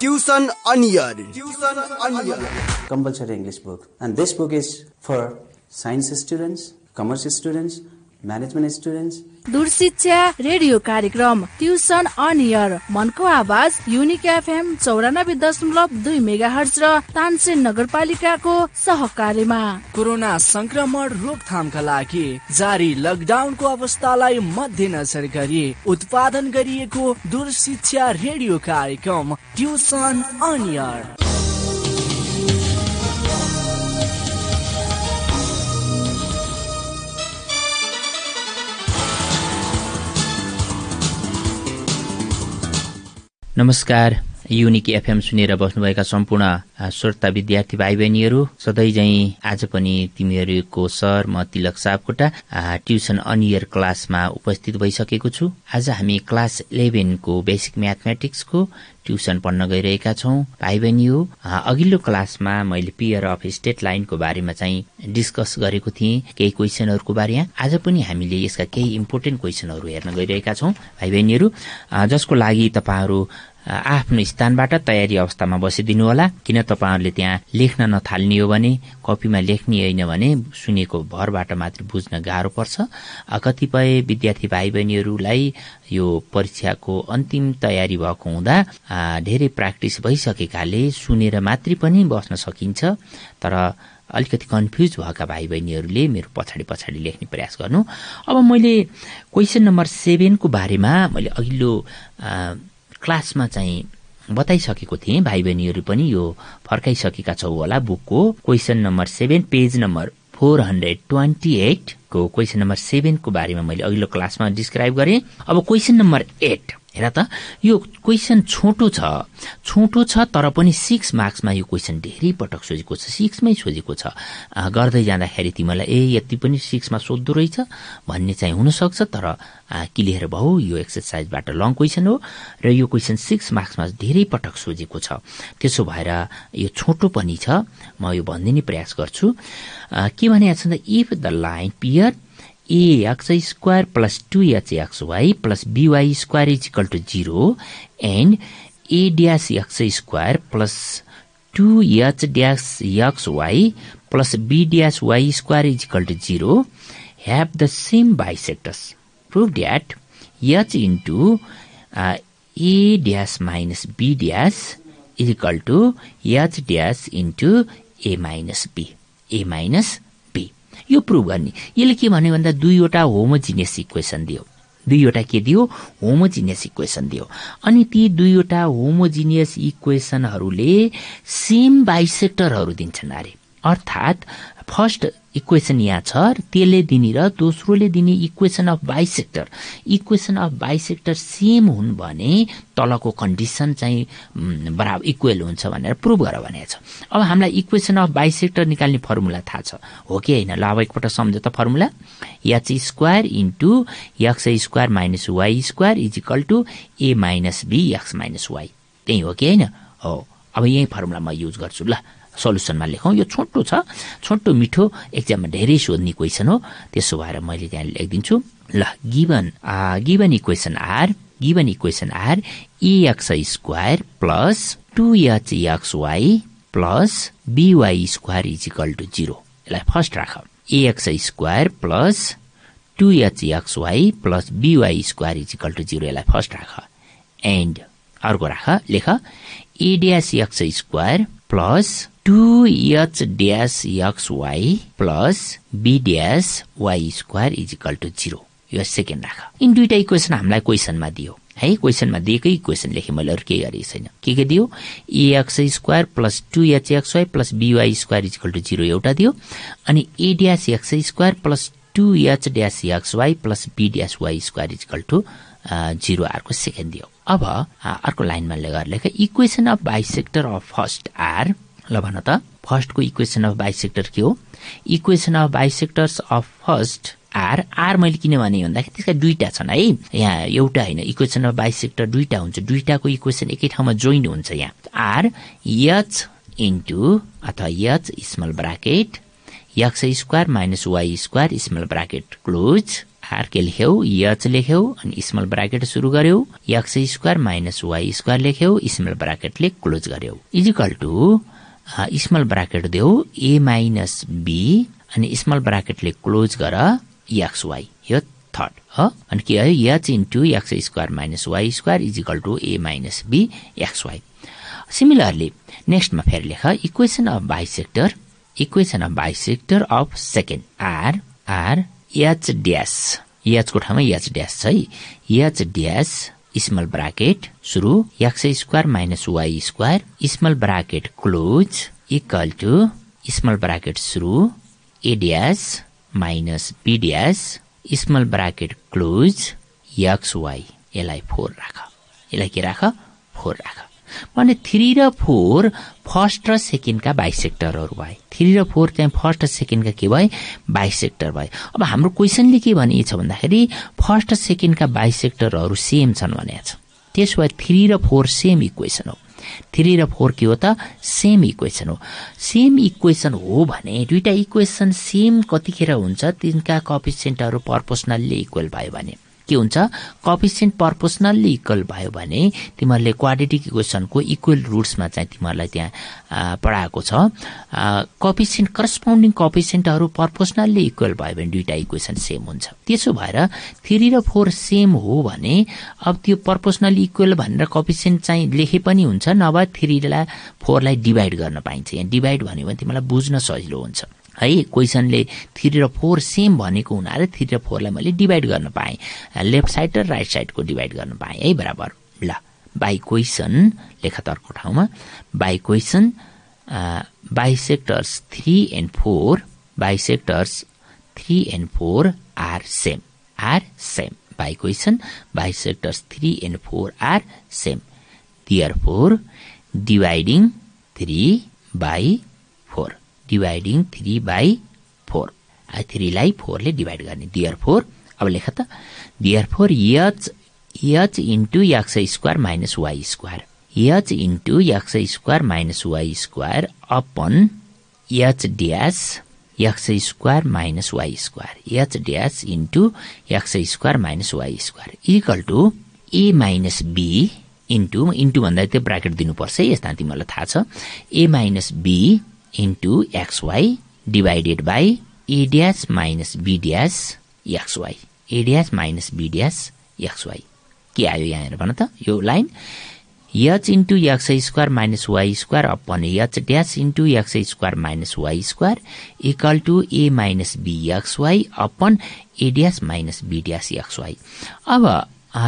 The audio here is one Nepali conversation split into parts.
Tuition Onion. Tuition Onion. Compulsory English book. And this book is for science students, commerce students, management students दूर रेडियो कार्यक्रम ट्युसन इयर मनको आवाज युनिक एफएम चौरानब्बे दशमलव दुई मेगा हर्च र तानसेन नगरपालिकाको सहकारीमा कोरोना संक्रमण रोकथामका लागि जारी लकडाउनको अवस्थालाई मध्यनजर गरी उत्पादन गरिएको दूर शिक्षा रेडियो कार्यक्रम ट्युसन अन इयर नमस्कार युनिक एफएम सुनेर बस्नुभएका सम्पूर्ण श्रोता विद्यार्थी भाइ बहिनीहरू सधैँझै आज पनि तिमीहरूको सर म Tilak Sapkota tuition on air क्लासमा उपस्थित भइसकेको छु आज हामी क्लास इलेभेनको बेसिक म्याथमेटिक्सको ट्युसन पढ्न गइरहेका छौँ भाइ बहिनी हो अघिल्लो क्लासमा मैले पियर अफ स्टेट लाइनको बारेमा चाहिँ डिस्कस गरेको थिएँ केही क्वेसनहरूको बारेमा आज पनि हामीले यसका केही इम्पोर्टेन्ट क्वेसनहरू हेर्न गइरहेका छौँ भाइ बहिनीहरू जसको लागि तपाईँहरू आफ्नो स्थानबाट तयारी अवस्थामा होला किन तपाईँहरूले त्यहाँ लेख्न नथाल्ने हो भने कपीमा लेख्ने होइन भने सुनेको भरबाट मात्र बुझ्न गाह्रो पर्छ कतिपय विद्यार्थी भाइ बहिनीहरूलाई यो परीक्षाको अन्तिम तयारी भएको हुँदा धेरै प्र्याक्टिस भइसकेकाले सुनेर मात्रै पनि बस्न सकिन्छ तर अलिकति कन्फ्युज भएका भाइ बहिनीहरूले मेरो पछाडि पछाडि लेख्ने प्रयास गर्नु अब मैले क्वेसन नम्बर सेभेनको बारेमा मैले अघिल्लो क्लासमा चाहिँ बताइसकेको थिएँ भाइ बहिनीहरू पनि यो फर्काइसकेका छौ होला बुकको question number seven page number four hundred twenty एटको question number सेभेनको बारेमा मैले अघिल्लो क्लासमा डिस्क्राइब गरेँ अब क्वेसन नम्बर एट हेर त यो क्वेसन छोटो छ छोटो छ तर पनि सिक्स मार्क्समा यो क्वेसन धेरै पटक सोझेको छ सिक्समै सोझेको छ गर्दै जाँदाखेरि तिमीलाई ए यति पनि सिक्समा सोध्दो रहेछ भन्ने चाहिँ हुनसक्छ तर क्लियर भाउ यो एक्सर्साइजबाट लङ क्वेसन हो र यो क्वेसन सिक्स मार्क्समा धेरै पटक सोधेको छ त्यसो भएर यो छोटो पनि छ म यो भनिदिने प्रयास गर्छु के भनिएको छ त if the line pair ax square plus 2hxy plus by square is equal to 0 and a dash x square plus 2h dash xy plus b dash y square is equal to 0 have the same bisectors. Prove that h into uh, a dash minus b dash is equal to h dash into a minus b. a minus यो प्रुभ गर्ने यसले के भन्यो भन्दा दुईवटा होमोजिनियस इक्वेसन दियो दुईवटा के दियो होमोजिनियस इक्वेसन दियो अनि ती दुईवटा होमोजिनियस इक्वेसनहरूले सेम बाइसेक्टरहरू दिन्छन् अरे अर्थात् फर्स्ट इक्वेसन यहाँ छ त्यसले दिने र दोस्रोले दिने equation of bisector equation of bisector same हुन् भने तलको कन्डिसन चाहिँ बराबर इक्वेल हुन्छ भनेर प्रुभ गर भनेको छ अब हामीलाई इक्वेसन अफ बाइसेक्टर निकाल्ने फर्मुला थाहा छ हो कि होइन ल अब एकपल्ट सम्झ त formula h square into x square minus y square is to a minus b x minus y त्यही हो कि होइन हो अब यही फर्मुला म युज गर्छु ल सल्युसनमा लेखौँ यो छोटो छ छोटो मिठो एक्जाममा धेरै सोध्ने क्वेसन हो त्यसो भएर मैले त्यहाँ लेखिदिन्छु ल given given equation are given equation are x square plus two h x y plus b y square is equal to zero यसलाई फर्स्ट राख x square plus two h x y plus b y square is equal to zero यसलाई फर्स्ट राख एन्ड अर्को राख लेख a dash x square plus two h dash x y plus b dash y square is equal to zero यो सेकेन्ड राख यिन दुईवटा इक्वेसन हामीलाई क्वेसनमा दियो है क्वेसनमा दिएकै इक्वेसन लेखेँ मैले अरू केही गरेको छैन के के दियो a x square plus two h x y plus b y square is equal to zero एउटा दियो अनि a dash x square plus two h dash x y plus b dash y square is equal to zero अर्को सेकेन्ड दियो अब अर्को लाइनमा लेखेर लेख equation of bisector of first are ल भन त फर्स्टको इक्वेसन अफ बाइसेक्टर के हो equation of bisectors of first are are मैले किन भने भन्दाखेरि त्यसका दुईवटा छन् है यहाँ एउटा होइन इक्वेसन अफ बाइसेक्टर दुईवटा हुन्छ दुईवटाको इक्वेसन एकै ठाउँमा जोइन हुन्छ यहाँ आर यच इन्टु अथवा h small bracket x square minus y square small bracket close आर्के लेख्यौ यच लेख्यौ अनि स्मल ब्राकेट सुरु गर्यौ x square minus y square लेख्यौ small ब्राकेटले close गर्यौ is equal to small bracket देऊ ए माइनस बी अनि स्मल ब्राकेटले क्लोज गर एक्स वाई यो थर्ड हो अनि के आयो h into x square minus y square is equal to a minus b x y similarly नेक्स्टमा फेरि लेख equation of bisector equation of bisector of second are are h dash एचको ठाउँमा एच ड्यास छ है एच ड्यास स्मल ब्राकेट सुरु x square minus y square small bracket close equal to small bracket सुरु a dash minus b dash small bracket close x y यसलाई फोर राख यसलाई के राख फोर राख भने थ्री र फोर फर्स्ट र सेकेन्डका बाइसेक्टरहरू भए थ्री र फोर चाहिँ फर्स्ट र सेकेन्डका के भए बाइसेक्टर भए अब हाम्रो क्वेसनले के भनिएको छ भन्दाखेरि फर्स्ट र सेकेन्डका बाइसेक्टरहरू सेम छन् भनेको छ त्यसो भए थ्री र फोर सेम इक्वेसन हो थ्री र फोर के हो त सेम इक्वेसन हो सेम इक्वेसन हो भने दुइटा इक्वेसन सेम कतिखेर हुन्छ तिनका कपिसेन्टहरू पर्पोसनल्ली इक्वेल भयो भने के हुन्छ कफिसियन्ट पर्पोसनल्ली इक्वल भयो भने तिमीहरूले क्वाड्रेटिक इक्वेसनको इक्वल रुट्समा चाहिँ तिमीहरूलाई त्यहाँ पढाएको छ कफिसियन्ट करस्पोन्डिङ कफिसियन्टहरू पर्पोसनल्ली इक्वल भयो भने दुईवटा इक्वेसन सेम हुन्छ त्यसो भएर थ्री र फोर सेम हो भने अब त्यो पर्पोसनल्ली इक्वल भनेर कफिसियन्ट चाहिँ लेखे पनि हुन्छ नभए थ्रीलाई फोरलाई डिभाइड गर्न पाइन्छ यहाँ डिभाइड भन्यो भने तिमीलाई बुझ्न सजिलो हुन्छ है क्वेसनले थ्री र फोर सेम भनेको हुनाले थ्री र फोरलाई मैले डिभाइड गर्न पाएँ लेफ्ट साइड र राइट साइडको डिभाइड गर्न पाएँ है बराबर ल बाई क्वेसन अर्को ठाउँमा by question bisectors three and four bisectors three and four are same are same by question bisectors three and four are same therefore dividing three by dividing three by four थ्रीलाई फोरले डिभाइड गर्ने डियर फोर अब लेख त therefore h h into x square minus y square h into x square minus y square upon h dash x square minus y square h dash into x square minus y square equal to a minus b into into भन्दा त्यो ब्राकेट दिनुपर्छ है यस्ता तिमीहरूलाई थाहा छ a minus b into x y divided by a dash minus b dash x y a dash minus b dash x y के आयो यहाँनिर भन त यो line H into X square minus Y square upon H dash into X square minus Y square equal to A minus B X Y upon A dash minus B dash X Y अब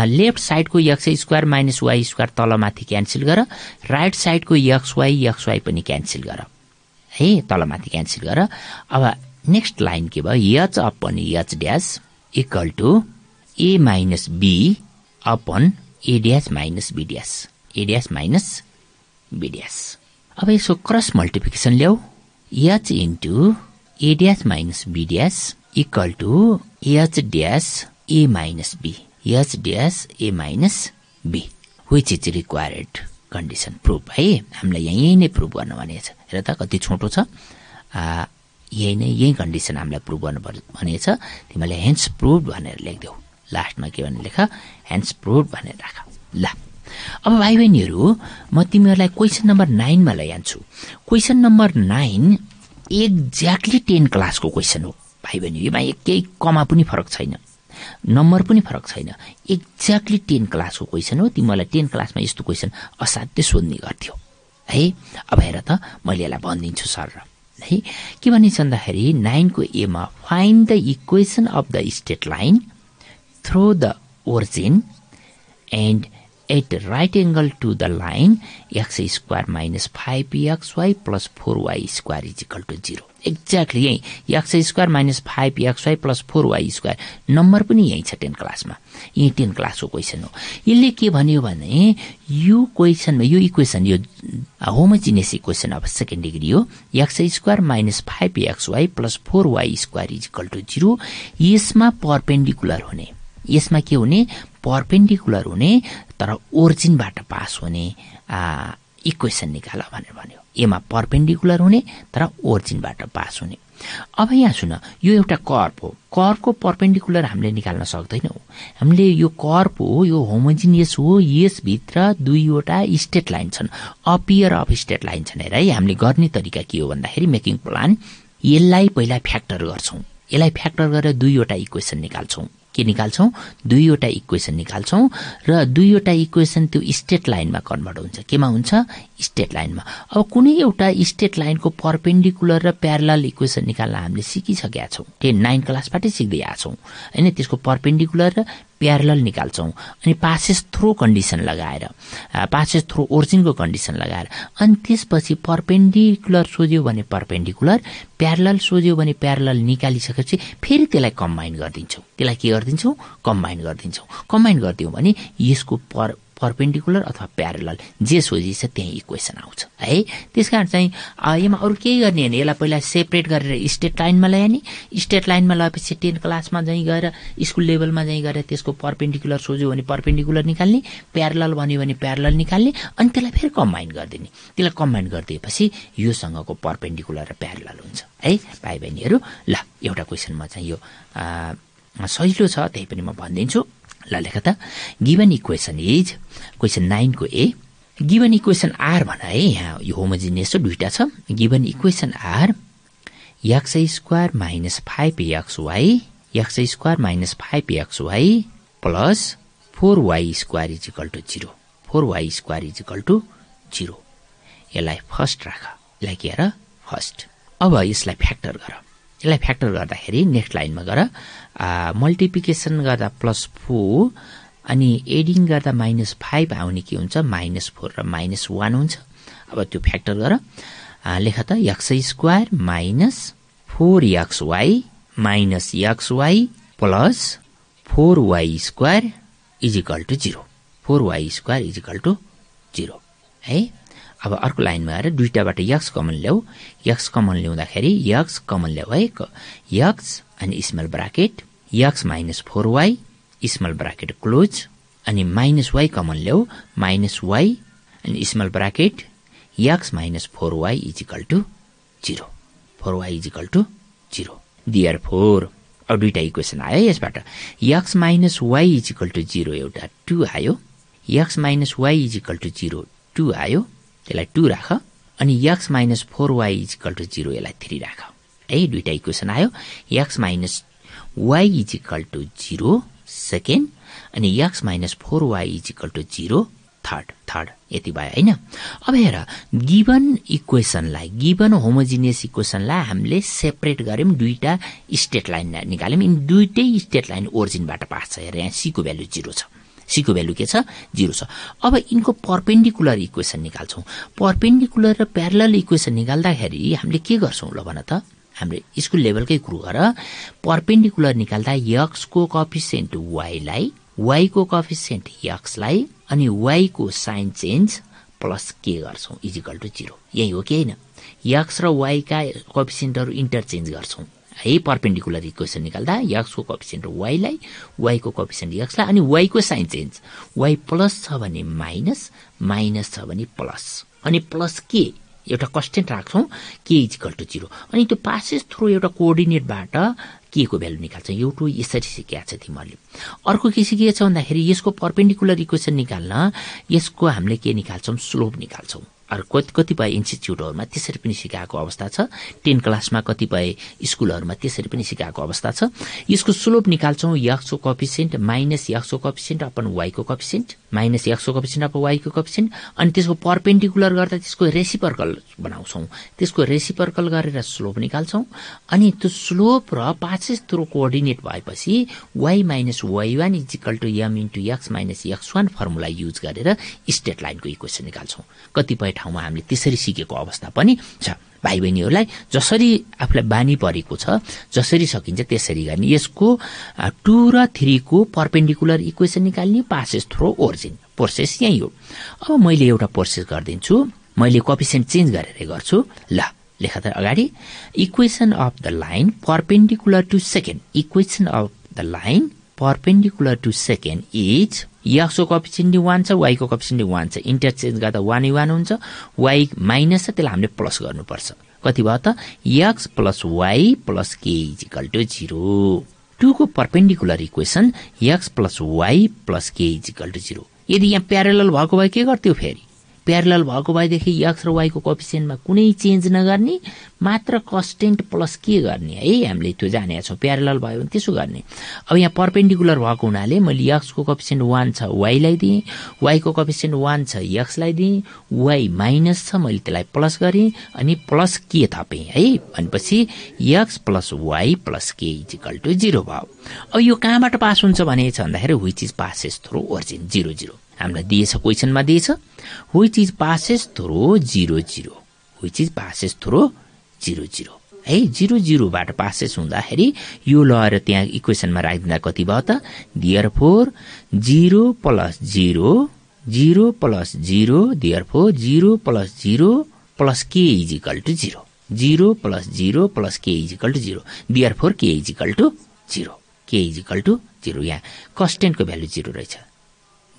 लेफ्ट साइडको X square minus Y square तलमाथि क्यान्सल गर राइट साइडको एक्सवाई एक्सवाई पनि क्यान्सल गर है तलमाथि क्यान्सल गर अब नेक्स्ट लाइन के भयो h upon h dash equal to a minus b upon a dash minus b dash a dash minus b dash अब यसको क्रस मल्टिप्लिकेसन ल्याऊ h into a dash minus b dash equal to h dash a minus b h dash a minus b which is required condition prove है हामीलाई यहीँ नै प्रुभ गर्नु भनेछ हेर त कति छोटो छ यही नै यही कन्डिसन हामीलाई प्रुभ गर्नु भनेछ तिमीले हेन्स प्रुभ भनेर लेखिदेऊ लास्टमा के भने लेख हेन्स प्रुभ भनेर राख ल अब भाइ बहिनीहरू म तिमीहरूलाई क्वेसन नम्बर नाइनमा लैजान्छु question number nine exactly ten क्लासको क्वेसन हो भाइ बहिनीमा केही कमा पनि फरक छैन नम्बर पनि फरक छैन एक्ज्याक्टली टेन क्लासको क्वेसन हो तिमीलाई टेन क्लासमा यस्तो क्वेसन असाध्य सोध्ने गर्थ्यो है अब हेर त मैले यसलाई भनिदिन्छु सर र है के भनिन्छ भन्दाखेरि नाइनको एमा find the equation of the straight line through the origin and at right angle to the line x square minus five x y plus four y square is equal to zero exactly यहीँ x square minus five x y plus four y square number पनि यहीँ छ टेन क्लासमा यहीँ टेन क्लासको क्वेसन हो यसले के भन्यो भने यो क्वेसनमा यो इक्वेसन यो homogeneous equation of second degree हो x square minus five x y plus four y square is equal to zero यसमा पर्पेन्डिकुलर हुने यसमा के हुने पर्पेन्डिकुलर हुने तर ओरिजिनबाट पास हुने इक्वेसन निकाल भनेर भन्यो एमा पर्पेन्डिकुलर हुने तर ओरिजिनबाट पास हुने अब यहाँ सुन यो एउटा कर्प हो कर्पको पर्पेन्डिकुलर हामीले निकाल्न सक्दैनौँ हामीले यो कर्प हो यो होमोजिनियस हो यसभित्र दुईवटा स्टेट लाइन छन् a pair of straight line छन् हेर है हामीले गर्ने तरिका के हो भन्दाखेरि मेकिङ प्लान यसलाई पहिला फ्याक्टर गर्छौँ यसलाई फ्याक्टर गरेर दुईवटा इक्वेसन निकाल्छौँ के निकाल्छौँ दुईवटा इक्वेसन निकाल्छौँ र दुईवटा इक्वेसन त्यो स्टेट लाइनमा कन्भर्ट हुन्छ केमा हुन्छ स्टेट लाइनमा अब कुनै एउटा स्टेट लाइनको पर्पेन्डिकुलर र प्यारल इक्वेसन निकाल्न हामीले सिकिसकेका छौँ टेन नाइन क्लासबाटै सिक्दै आएको छौँ होइन त्यसको पर्पेन्डिकुलर र प्यारल निकाल्छौँ अनि पासेस थ्रो कन्डिसन लगाएर पासेस थ्रो ओर्जिनको कन्डिसन लगाएर अनि त्यसपछि पर्पेन्डिकुलर सोध्यो भने पर्पेन्डिकुलर प्यारल सोध्यो भने प्यारल निकालिसकेपछि फेरि त्यसलाई कम्बाइन गरिदिन्छौँ त्यसलाई के गरिदिन्छौँ कम्बाइन गरिदिन्छौँ कम्बाइन गरिदियौँ भने यसको पर पर्पेन्डिकुलर अथवा प्यारल जे सोझी छ त्यही इक्वेसन आउँछ है त्यस कारण चाहिँ यसमा अरू केही गर्ने होइन यसलाई पहिला सेपरेट गरेर स्टेट लाइनमा ल्याएँ स्टेट लाइनमा लगाएपछि टेन क्लासमा चाहिँ गएर स्कुल लेभलमा चाहिँ गएर त्यसको पर्पेन्डिकुलर सोझ्यो भने पर्पेन्डिकुलर निकाल्ने प्यारल भन्यो भने प्यारल निकाल्ने अनि त्यसलाई फेरि कम्बाइन गरिदिने त्यसलाई कम्बाइन गरिदिएपछि योसँगको पर्पेन्डिकुलर र प्यारल हुन्छ है भाइ बहिनीहरू ल एउटा म चाहिँ यो सजिलो छ त्यही पनि म भनिदिन्छु ल लेख त गिभन इक्वेसन इज क्वेसन नाइनको ए गिभन इक्वेसन आर भन है यहाँ यो होमोजिनियस दुइटा छ given equation are x square minus five x y x square minus five x y plus four y square is equal to zero four y square is equal to zero यसलाई फर्स्ट राख यसलाई के र फर्स्ट अब यसलाई फ्याक्टर गर यसलाई फ्याक्टर गर्दाखेरि नेक्स्ट लाइनमा गर मल्टिप्लिकेसन गर्दा प्लस फोर अनि एडिङ गर्दा माइनस फाइभ आउने के हुन्छ माइनस फोर र माइनस वान हुन्छ अब त्यो फ्याक्टर गर लेख त x square minus four x y minus x y plus four y square is equal to zero four y square is equal to zero है अब अर्को लाइनमा आएर दुईटाबाट यक्स कमन ल्याऊ यक्स कमन ल्याउँदाखेरि यक्स कमन ल्याऊ है यक्स अनि small bracket x minus four y small bracket close अनि माइनस वाई कमन ल्याऊ माइनस वाई अनि small bracket x minus four y is equal to zero four y is equal to zero therefore अब दुईवटा इक्वेसन आयो यसबाट x minus y is equal to zero एउटा टु आयो x minus y is equal to zero two आयो यसलाई टू राख अनि x minus four y is equal to zero यसलाई थ्री राख है दुइटा इक्वेसन आयो x minus y is equal to zero second अनि x minus four y is equal to zero third third यति भयो होइन अब हेर गिभन इक्वेसनलाई गिभन होमोजिनियस इक्वेसनलाई हामीले सेपरेट गऱ्यौँ दुईवटा स्टेट लाइन निकाल्यौँ यिनी दुइटै स्टेट लाइन ओरिजिनबाट पास छ हेर यहाँ सीको भ्यालु जिरो छ सीको भ्यालु के छ जिरो छ अब यिनको पर्पेन्डिकुलर इक्वेसन निकाल्छौँ पर्पेन्डिकुलर र प्यारल इक्वेसन निकाल्दाखेरि हामीले के गर्छौँ ल भन त हाम्रो स्कुल लेभलकै कुरो गर पर्पेन्डिकुलर निकाल्दा यक्सको कफिसियन्ट वाइलाई वाइको कफिसियन्ट यक्सलाई अनि वाइको साइन चेन्ज प्लस के गर्छौँ इजिकल टु जिरो यही हो कि होइन यक्स र वाइका कफिसियन्टहरू इन्टरचेन्ज गर्छौँ है पर्पेन्डिकुलर इक्वेसन निकाल्दा यक्सको कफिसियन्ट वाइलाई वाईको कफिसियन्ट यक्सलाई अनि वाईको साइन चेन्ज वाई प्लस छ भने माइनस माइनस छ भने प्लस अनि प्लस के एउटा कन्स्टेन्ट राख्छौँ k is equal to zero अनि त्यो पासेस थ्रु एउटा कोअर्डिनेटबाट के को भ्यालु निकाल्छ एउटो यसरी सिकिएको छ तिमीहरूले अर्को के सिकेको छ भन्दाखेरि यसको पर्पेन्डिकुलर इक्वेसन निकाल्न यसको हामीले के निकाल्छौँ स्लोप निकाल्छौँ अरू कति कतिपय इन्स्टिच्युटहरूमा त्यसरी पनि सिकाएको अवस्था छ टेन क्लासमा कतिपय स्कुलहरूमा त्यसरी पनि सिकाएको अवस्था छ यसको स्लोप निकाल्छौँ यक्सको कफिसियन्ट माइनस यक्सको कफिसियन्ट अपन वाइको कफिसियन्ट माइनस एक्सको कपिसेन्ट अब वाइको कपिसेन्ट अनि त्यसको पर्पेन्डिकुलर गर्दा त्यसको रेसिपर्कल बनाउँछौँ त्यसको रेसिपर्कल गरेर स्लोप निकाल्छौँ अनि त्यो स्लोप र पाँच थ्रो कोअर्डिनेट भएपछि y minus y one is to m into x minus x one formula use गरेर स्टेट लाइनको इक्वेसन निकाल्छौँ कतिपय ठाउँमा हामीले त्यसरी सिकेको अवस्था पनि छ भाइ बहिनीहरूलाई जसरी आफूलाई बानी परेको छ जसरी सकिन्छ त्यसरी गर्ने यसको टू र थ्रीको पर्पेन्डिकुलर इक्वेसन निकाल्ने पासेस थ्रो ओरिजिन प्रोसेस यहीँ हो अब मैले एउटा प्रोसेस गरिदिन्छु मैले कपिसेन्ट चेन्ज गरेर गर्छु ल लेखा त अगाडि equation of the line perpendicular to second equation of the line perpendicular to second is यक्सको coefficient one छ वाईको कफिसिन्डी वान छ इन्टरचेन्ज गर्दा वान वान हुन्छ वाई माइनस छ त्यसलाई हामीले प्लस गर्नुपर्छ कति भयो त यक्स प्लस वाई प्लस के equal to zero टूको perpendicular equation x plus y plus के इजिकल टु जिरो यदि यहाँ प्यारल भएको भए के गर्थ्यो फेरि प्यारल भएको भएदेखि एक्स र वाईको कफिसियन्टमा कुनै चेन्ज नगर्ने मात्र कस्टेन्ट प्लस के गर्ने है हामीले त्यो जानेका छौँ प्यारल भयो भने त्यसो गर्ने अब यहाँ पर्पेन्डिकुलर भएको हुनाले मैले यक्सको कफिसियन्ट वान छ वाईलाई दिएँ वाईको कफिसियन्ट वान छ यक्सलाई दिएँ वाई माइनस छ मैले त्यसलाई प्लस गरेँ अनि प्लस के थपेँ है भनेपछि यक्स प्लस वाई प्लस के इजिकल टु जिरो भयो अब यो कहाँबाट पास हुन्छ भने भन्दाखेरि which is passes through origin zero zero हामीलाई दिएछ क्वेसनमा दिएछ which is passes through zero zero which is passes through zero zero है जिरो जिरोबाट पासेस हुँदाखेरि यो लएर त्यहाँ इक्वेसनमा राखिदिँदा कति भयो त therefore zero plus zero zero plus zero therefore zero plus zero plus के is equal to zero zero plus zero plus के is equal to zero therefore के इजिकल टु जिरो के इजिकल टु जिरो यहाँ कस्टेन्टको भ्यालु जिरो रहेछ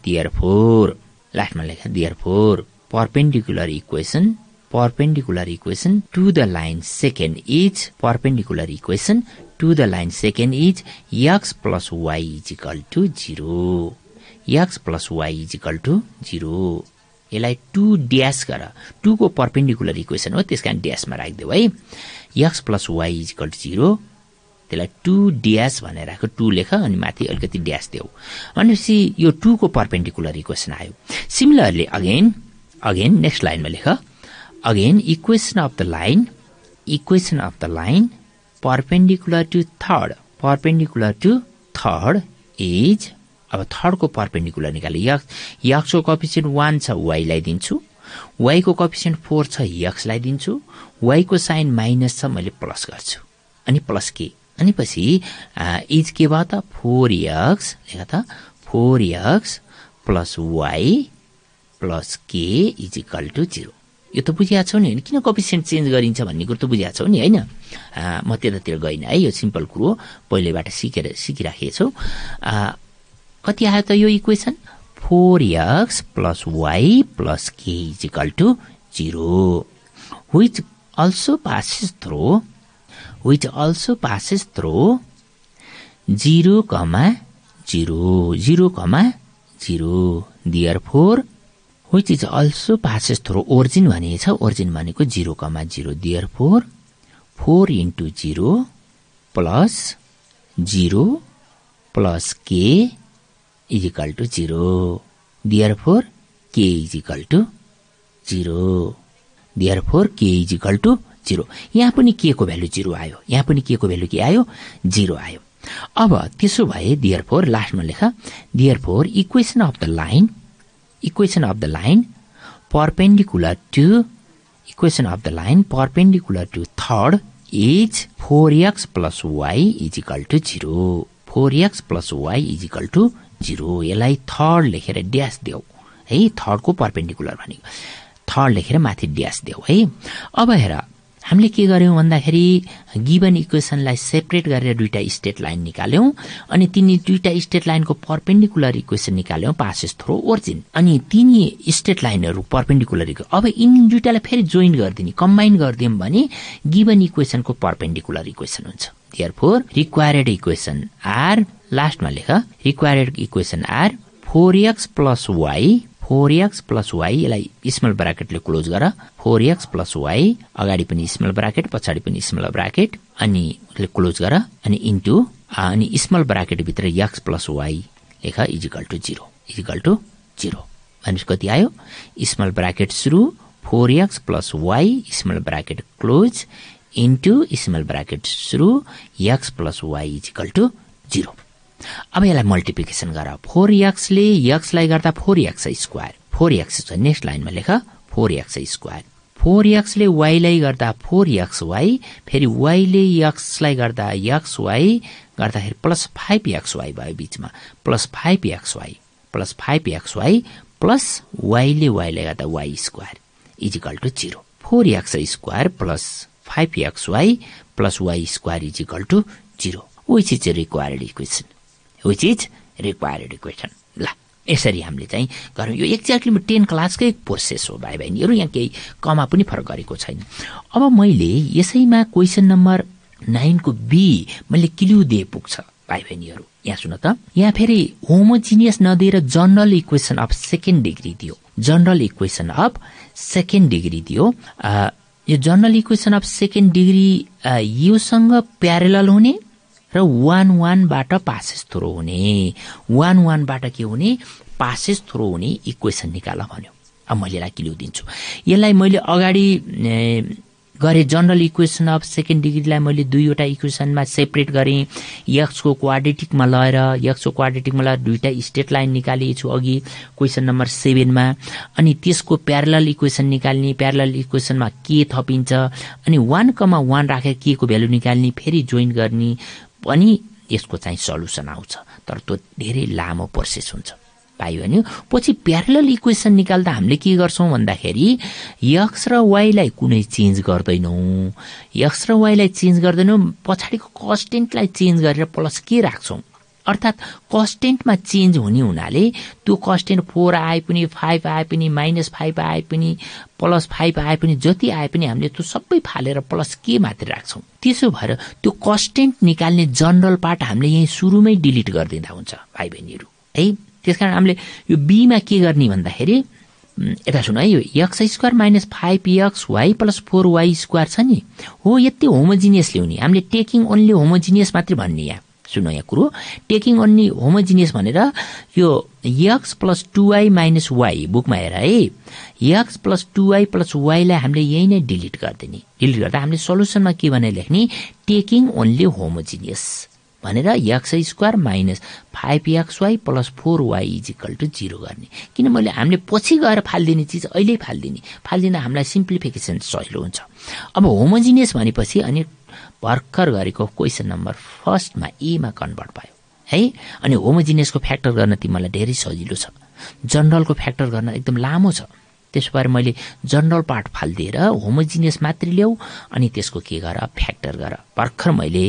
दियर फोर लास्टमा लेख therefore perpendicular equation perpendicular equation to the line second is perpendicular equation to the line second is x plus y is equal to zero x plus y is equal to zero यसलाई टु ड्यास गर टुको पर्पेन्डिकुलर इक्वेसन हो त्यस कारण ड्यासमा राखिदेऊ है x plus y equal to zero त्यसलाई टु ड्यास भनेर राख टु लेख अनि माथि अलिकति ड्यास देऊ भनेपछि यो टुको पर्पेन्डिकुलर इक्वेसन आयो सिमिलरली अगेन अगेन नेक्स्ट लाइनमा लेख again equation of the line equation of the line perpendicular to third perpendicular to third is अब थर्डको पर्पेन्डिकुलर निकाले यक्स यक्सको कपिसेन्ट वान छ वाइलाई दिन्छु वाइको कपिसेन्ट फोर छ यक्सलाई दिन्छु वाइको साइन माइनस छ मैले प्लस गर्छु अनि प्लस के अनि पछि इज के भयो त फोर यक्स लेख त four x plus y plus k is equal to zero यो त बुझिया छौ नि होइन किन कपिसेन्ट चेन्ज गरिन्छ भन्ने कुरो त बुझिया छौ नि होइन म त्यतातिर गइनँ है यो सिम्पल कुरो पहिलेबाट सिकेर सिकिराखेको छु कति आयो त यो equation four x plus y plus k is equal to zero which also passes through which also passes through zero comma zero zero comma zero therefore which is also passes through origin भनिएको छ ओरिजिन भनेको zero comma zero therefore four into zero plus zero plus k equal to zero therefore k equal to zero therefore k equal to zero यहाँ पनि के को भ्यालु जिरो आयो यहाँ पनि के को भ्यालु के आयो जिरो आयो अब त्यसो भए डियर फोर लास्टमा लेख therefore equation of the line equation of the line perpendicular to equation of the line perpendicular to third is four x plus y equal to zero four x plus y equal to zero यसलाई थर्ड लेखेर ड्यास देऊ है थर्डको पर्पेन्डिकुलर भनेको थर्ड लेखेर माथि ड्यास देऊ है अब हेर हामीले के गर्यौं भन्दाखेरि गिभन इक्वेसनलाई सेपरेट गरेर दुईटा स्टेट लाइन निकाल्यौं अनि तिनी दुईटा स्टेट लाइनको पर्पेन्डिकुलर इक्वेसन निकाल्यौं पासेस थ्रो ओरिजिन अनि तिनी स्टेट लाइनहरू पर्पेन्डिकुलर अब यिनी दुइटालाई फेरि जोइन गरिदिने कम्बाइन गरिदियौँ भने गिभन इक्वेसनको पर्पेन्डिकुलर इक्वेसन हुन्छ दियर रिक्वायर्ड इक्वेसन आर लास्टमा लेख required equation are four x plus y four x plus y यसलाई स्मल ब्राकेटले क्लोज गर फोर एक्स प्लस वाई अगाडि पनि स्मल ब्राकेट पछाडि पनि स्मल ब्राकेट अनि क्लोज गर अनि इन्टु अनि स्मल ब्राकेटभित्र एक्स प्लस वाई लेख equal to zero equal to zero भनेपछि कति आयो स्मल ब्राकेट सुरु four x plus y small bracket close into small bracket सुरु x plus y equal to zero अब यसलाई मल्टिप्लिकेसन गर फोर एक्सले एक्सलाई गर्दा four x square four x next लाइनमा लेख फोर एक्स स्क्वायर फोर एक्सले वाईलाई गर्दा फोर एक्स वाई फेरि वाईले एक्सलाई गर्दा एक्स वाई गर्दाखेरि प्लस फाइभ एक्स वाई भयो बिचमा plus five x y plus five x y plus वाईले वाइले गर्दा y square equal to zero four x square plus five x y plus y square equal to zero which is required equation which is required equation ल यसरी हामीले चाहिँ गऱ्यौँ यो एक्ज्याक्टली म टेन क्लासकै प्रोसेस हो भाइ बहिनीहरू यहाँ केही कमा पनि फरक गरेको छैन अब मैले यसैमा क्वेसन नम्बर नाइनको बी मैले क्ल्यु दिए पुग्छ भाइ बहिनीहरू यहाँ सुन त यहाँ फेरि होमोजिनियस नदिएर general equation of second degree दियो general equation of second degree दियो यो general equation of second degree योसँग parallel हुने र वान वानबाट पासेस थ्रो हुने वान वानबाट के हुने पासेस थ्रो हुने इक्वेसन निकाल भन्यो अब मैले यसलाई राखिलिउ दिन्छु यसलाई मैले अगाडि गरेँ जनरल इक्वेसन अफ सेकेन्ड डिग्रीलाई मैले दुईवटा इक्वेसनमा सेपरेट गरेँ यक्सको क्वाड्रेटिकमा लगेर यक्सको क्वाड्रेटिकमा लगाएर दुईवटा स्टेट लाइन निकालिएको छु अघि क्वेसन नम्बर सेभेनमा अनि त्यसको प्यारल इक्वेसन निकाल्ने प्यारल इक्वेसनमा के थपिन्छ अनि वान कमा वान राखेर के को भ्यालु निकाल्ने फेरि जोइन गर्ने पनि यसको चाहिँ सल्युसन आउँछ तर त्यो धेरै लामो प्रोसेस हुन्छ पाइयो भने पछि प्यारल इक्वेसन निकाल्दा हामीले के गर्छौँ भन्दाखेरि यक्स र वाइलाई कुनै चेन्ज गर्दैनौँ यक्स र वाइलाई चेन्ज गर्दैनौँ पछाडिको कस्टेन्टलाई चेन्ज गरेर प्लस के राख्छौँ अर्थात् कस्टेन्टमा चेन्ज हुने हुनाले त्यो कस्टेन्ट फोर आए पनि फाइभ आए पनि माइनस फाइभ आए पनि प्लस फाइभ आए पनि जति आए पनि हामीले त्यो सबै फालेर प्लस के मात्र राख्छौँ त्यसो भएर त्यो कस्टेन्ट निकाल्ने जनरल पार्ट हामीले यहीँ सुरुमै डिलिट गरिदिँदा हुन्छ भाइ बहिनीहरू है त्यस कारण हामीले यो बीमा के गर्ने भन्दाखेरि यता सुन है यो x square minus five x y plus four y square छ नि हो यति होमोजिनियस ल्याउने हामीले टेकिङ ओन्ली होमोजिनियस मात्रै भन्ने यहाँ सुन यहाँ कुरो टेकिङ ओन्ली होमोजिनियस भनेर यो x plus two y minus y बुकमा हेर है x plus two y plus वाईलाई हामीले यही नै डिलिट गरिदिने डिलिट गर्दा हामीले सल्युसनमा के भनेर लेख्ने टेकिङ ओन्ली होमोजिनियस भनेर x square minus five x y plus four y equal to zero गर्ने किन मैले हामीले पछि गएर फालिदिने चिज अहिले फालिदिने फालिदिन हामीलाई सिम्प्लिफिकेसन सजिलो हुन्छ अब होमोजिनियस भनेपछि अनि भर्खर गरेको क्वेसन नम्बर फर्स्टमा एमा कन्भर्ट भयो है अनि होमोजिनियसको फ्याक्टर गर्न तिमीलाई धेरै सजिलो छ जनरलको फ्याक्टर गर्न एकदम लामो छ त्यसो भएर मैले जनरल पार्ट फालिदिएर होमोजिनियस मात्रै ल्याऊ अनि त्यसको के गर फ्याक्टर गर भर्खर मैले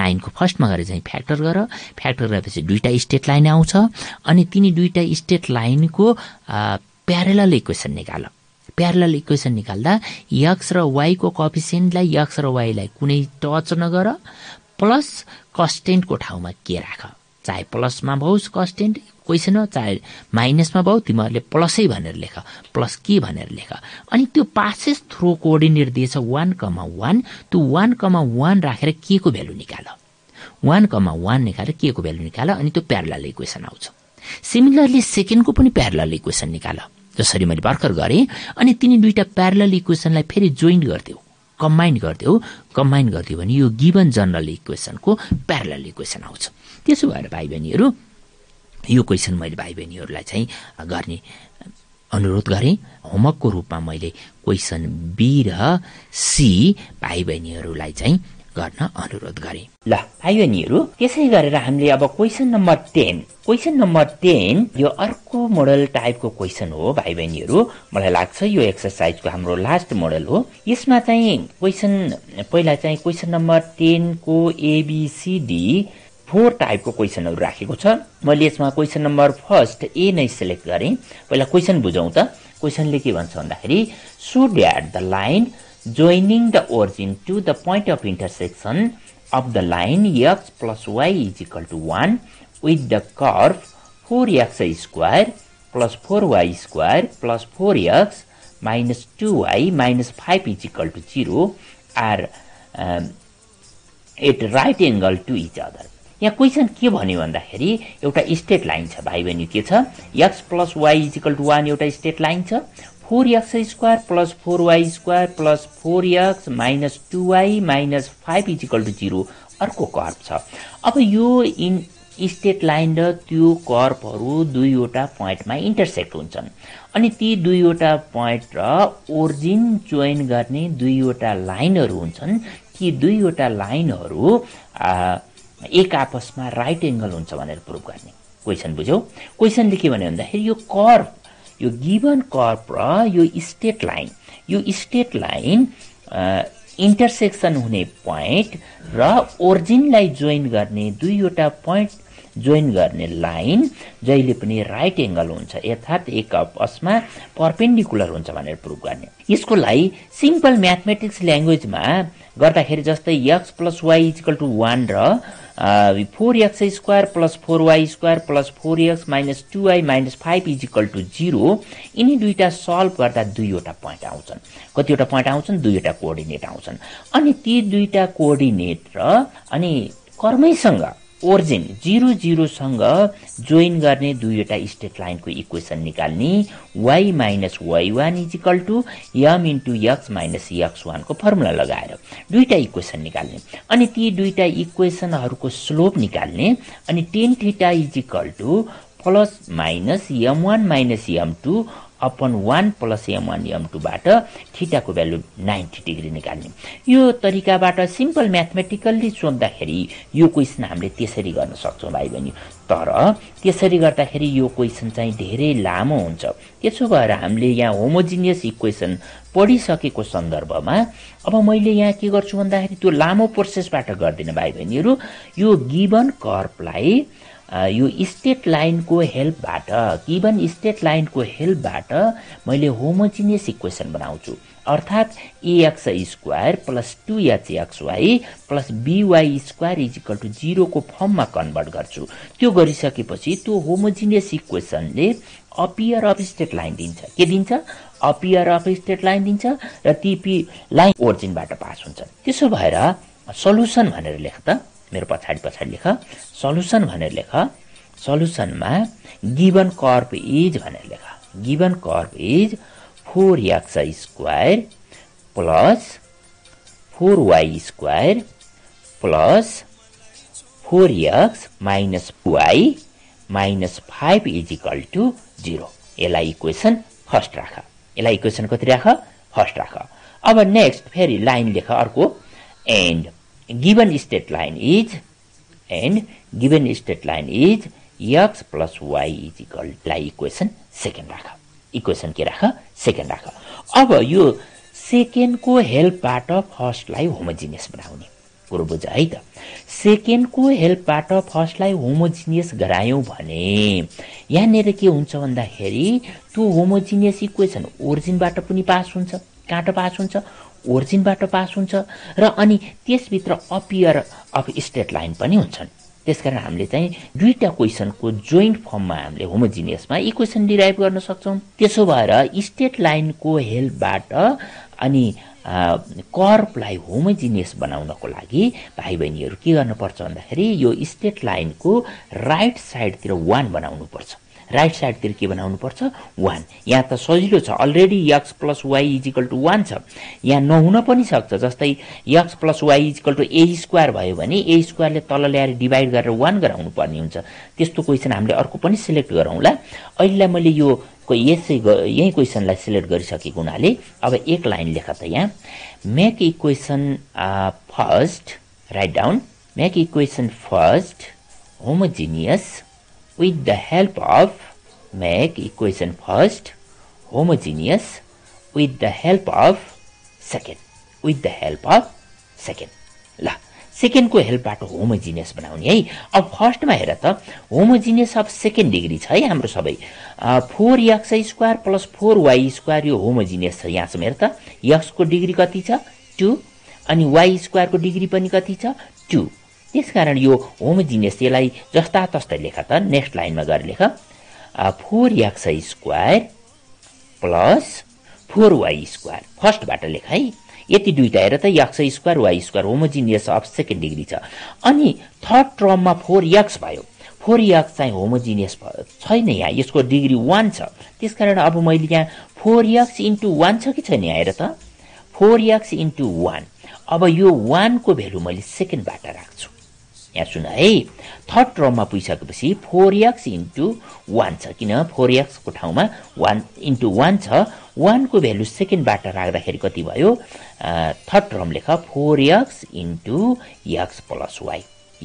नाइनको फर्स्टमा गरेर चाहिँ फ्याक्टर गर फ्याक्टर गरेपछि दुईवटा स्टेट लाइन आउँछ अनि तिनी दुईवटा स्टेट लाइनको प्यारेल इक्वेसन निकाल प्यारल इक्वेसन निकाल्दा यक्स र वाईको कफिसियन्टलाई यक्स र वाईलाई कुनै टच नगर प्लस कस्टेन्टको ठाउँमा के राख चाहे प्लसमा भओस् कस्टेन्ट क्वेसन हो चाहे माइनसमा भाउ तिमीहरूले प्लसै भनेर लेख प्लस के भनेर लेख अनि त्यो पासेस थ्रो कोअर्डिनेट दिएछ वान कमा वान त्यो वान कमा वान राखेर के को भ्यालु निकाल वान कमा वान निकालेर के को भ्यालु निकाल अनि त्यो प्यारल इक्वेसन आउँछ सिमिलरली सेकेन्डको पनि प्यारल इक्वेसन निकाल जसरी मैले भर्खर गरेँ अनि तिनी दुईवटा प्यारल इक्वेसनलाई फेरि जोइन्ट गरिदेऊ कम्बाइन गरिदेऊ कम्बाइन गरिदियो भने यो गिभन जनरल इक्वेसनको प्यारल इक्वेसन आउँछ त्यसो भएर भाइ बहिनीहरू यो क्वेसन मैले भाइ बहिनीहरूलाई चाहिँ गर्ने अनुरोध गरेँ होमवर्कको रूपमा मैले क्वेसन बी र सी भाइ बहिनीहरूलाई चाहिँ गर्न अनुरोध गरे ल भाइ बहिनीहरू त्यसै गरेर हामीले अब question number ten question number ten यो अर्को मोडल टाइपको क्वेसन हो भाइ बहिनीहरू मलाई लाग्छ यो एक्सर्साइजको हाम्रो लास्ट मोडल हो यसमा चाहिँ क्वेसन पहिला चाहिँ क्वेसन नम्बर टेनको एबिसिडी फोर टाइपको क्वेसनहरू राखेको छ मैले यसमा क्वेसन नम्बर फर्स्ट ए नै सेलेक्ट गरेँ पहिला क्वेसन बुझौँ त क्वेसनले के भन्छ भन्दाखेरि show that the line joining the origin to the point of intersection of the line x plus y is equal to 1 with the curve 4x square plus 4y square plus 4x minus 2y minus 5 is equal to 0 are um, at right angle to each other. यहाँ क्वेसन के भन्यो भन्दाखेरि एउटा स्टेट लाइन छ भाइ बहिनी के छ x plus y equal to one एउटा स्टेट लाइन छ four x square plus four y square plus four x minus two y minus five equal to zero अर्को कर्भ छ अब यो इन स्टेट लाइन र त्यो कर्भहरू दुईवटा पोइन्टमा इन्टरसेक्ट हुन्छन् अनि ती दुईवटा पोइन्ट र ओरिजिन जोइन गर्ने दुईवटा लाइनहरू हुन्छन् ती दुईवटा लाइनहरू एक आपसमा राइट एङ्गल हुन्छ भनेर प्रुभ गर्ने क्वेसन बुझ्यौ क्वेसनले के भन्यो भन्दाखेरि यो कर्भ यो गिभन कर्प र यो स्टेट लाइन यो स्टेट लाइन इन्टरसेक्सन हुने पोइन्ट र ओरिजिनलाई जोइन गर्ने दुईवटा पोइन्ट जोइन गर्ने लाइन जहिले पनि राइट एङ्गल हुन्छ यथार्थ एक असमा पर्पेन्डिकुलर हुन्छ भनेर प्रुभ गर्ने यसको लागि सिम्पल म्याथमेटिक्स ल्याङ्ग्वेजमा गर्दाखेरि जस्तै x plus y equal to one र four x square plus four y square plus four x minus two y minus five equal to zero यिनी दुईवटा सल्भ गर्दा दुईवटा पोइन्ट आउँछन् कतिवटा पोइन्ट आउँछन् दुईवटा कोअर्डिनेट आउँछन् अनि ती दुईवटा कोअर्डिनेट र अनि कर्मैसँग ओर्जिन जिरो जिरोसँग जोइन गर्ने दुईवटा स्टेट लाइनको इक्वेसन निकाल्ने y minus y one equal to m into x minus x वानको फर्मुला लगाएर दुईवटा इक्वेसन निकाल्ने अनि ती दुईवटा इक्वेसनहरूको स्लोप निकाल्ने अनि tan theta equal to plus minus m one minus m two upon one plus m one m टूबाट ठिटाको भ्यालु नाइन्टी डिग्री निकाल्ने यो तरिकाबाट सिम्पल म्याथमेटिकल्ली सोद्धाखेरि यो क्वेसन हामीले त्यसरी गर्न सक्छौँ भाइ बहिनी तर त्यसरी गर्दाखेरि यो क्वेसन चाहिँ धेरै लामो हुन्छ त्यसो भएर हामीले यहाँ होमोजिनियस इक्वेसन पढिसकेको सन्दर्भमा अब मैले यहाँ के गर्छु भन्दाखेरि त्यो लामो प्रोसेसबाट गर्दिनँ भाइ बहिनीहरू यो गिभन कर्पलाई यो स्टेट लाइनको हेल्पबाट गिभन स्टेट लाइनको हेल्पबाट मैले होमोजिनियस इक्वेसन बनाउँछु अर्थात् a x square plus two h y plus b y square equal to जिरोको फर्ममा कन्भर्ट गर्छु त्यो गरिसकेपछि त्यो homogeneous इक्वेसनले a pair of straight line दिन्छ के दिन्छ अपियर अफ स्टेट लाइन दिन्छ र ती पी लाइन ओरिजिनबाट पास हुन्छ त्यसो भएर सल्युसन भनेर लेख्दा मेरो पछाडि पछाडि लेख सल्युसन भनेर लेख सल्युसनमा गिभन कर्प इज भनेर लेख given curve is four x square plus four y square plus four x minus y minus five is equal to zero यसलाई इक्वेसन फर्स्ट राख यसलाई इक्वेसन कति राख फर्स्ट राख अब नेक्स्ट फेरि लाइन लेख अर्को and given straight line is and given straight line is x plus y is इक्वललाई equation second राख इक्वेसन के राख सेकेन्ड राख अब यो सेकेन्डको हेल्पबाट फर्स्टलाई होमोजिनियस बनाउने कुरो बुझ है त सेकेन्डको हेल्पबाट फर्स्टलाई होमोजिनियस गरायौँ भने यहाँनिर के हुन्छ भन्दाखेरि त्यो होमोजिनियस इक्वेसन ओरिजिनबाट पनि पास हुन्छ कहाँबाट पास हुन्छ ओरिजिनबाट पास हुन्छ र अनि त्यसभित्र a pair of straight line पनि हुन्छन् त्यसकारण हामीले चाहिँ दुईवटा क्वेसनको जोइन्ट फर्ममा हामीले होमोजिनियसमा इक्वेसन डिराइभ गर्न सक्छौँ त्यसो भएर स्टेट लाइनको हेल्पबाट अनि कर्पलाई होमोजिनियस बनाउनको लागि भाइ बहिनीहरू के गर्नुपर्छ भन्दाखेरि यो स्टेट लाइनको राइट साइडतिर वान बनाउनुपर्छ राइट साइडतिर के बनाउनु पर्छ वान यहाँ त सजिलो छ already x plus y equal to one छ यहाँ नहुन पनि सक्छ जस्तै x plus y equal to a square भयो भने ए स्क्वायरले तल ल्याएर डिभाइड गरेर वान गराउनु पर्ने हुन्छ त्यस्तो क्वेसन हामीले अर्को पनि सिलेक्ट गरौँला अहिलेलाई मैले यो यसै यही क्वेसनलाई सिलेक्ट गरिसकेको हुनाले अब एक लाइन लेख त यहाँ make equation first write down make equation first homogeneous with the help of make equation first homogeneous with the help of second with the help of second ल सेकेन्डको हेल्पबाट होमोजिनियस बनाउने है अब फर्स्टमा हेर त होमोजिनियस अफ सेकेन्ड डिग्री छ है हाम्रो सबै four x square plus four y square यो होमोजिनियस छ यहाँसम्म हेर त यक्सको डिग्री कति छ टू अनि वाइ स्क्वायरको डिग्री पनि कति छ टू त्यसकारण यो होम यसलाई जस्ता तस्तै लेख त नेक्स्ट लाइनमा गएर लेख four x square plus four y square फर्स्टबाट लेख है यति दुईवटा हेर त x square y square homogeneous of second degree छ अनि थर्ड टर्ममा फोर यक्स भयो फोर यक्स चाहिँ होमोजिनियस छैन यहाँ यसको डिग्री वान छ त्यसकारण अब मैले यहाँ फोर यक्स इन्टु वान छ कि छैन यहाँ हेर त फोर यक्स इन्टु वान अब यो वानको भेल्यु मैले सेकेन्डबाट राख्छु यहाँ सुन है थर्ड रममा पुगिसकेपछि फोर एक्स इन्टु वान छ किन फोर एक्सको ठाउँमा वान इन्टु वान छ वानको भ्यालु सेकेन्डबाट राख्दाखेरि कति भयो थर्ड रम लेख four x into x plus y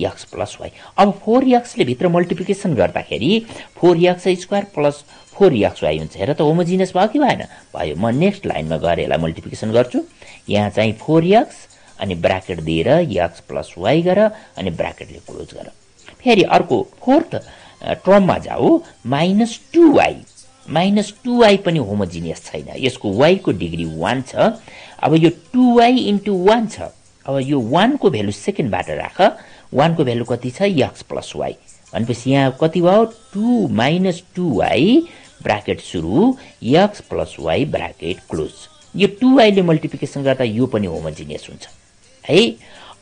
x plus y अब फोर एक्सले भित्र मल्टिप्लिकेसन गर्दाखेरि four x square plus four x y हुन्छ हेर त होमोजिनियस भयो कि भएन भयो म नेक्स्ट लाइनमा गएर यसलाई मल्टिप्लिकेसन गर्छु यहाँ चाहिँ फोर एक्स अनि ब्राकेट दिएर यक्स प्लस वाइ गर अनि ब्राकेटले क्लोज गर फेरि अर्को फोर्थ टर्ममा जाऊ minus two y minus two y पनि होमोजिनियस छैन यसको वाइको डिग्री वान छ अब यो टु वाई इन्टु वान छ अब यो वानको भ्यालु सेकेन्डबाट राख वानको भ्यालु कति छ यक्स प्लस वाइ भनेपछि यहाँ कति भयो two minus two y bracket सुरु x plus y bracket close यो टु वाईले मल्टिप्लिकेसन गर्दा यो पनि होमोजिनियस हुन्छ है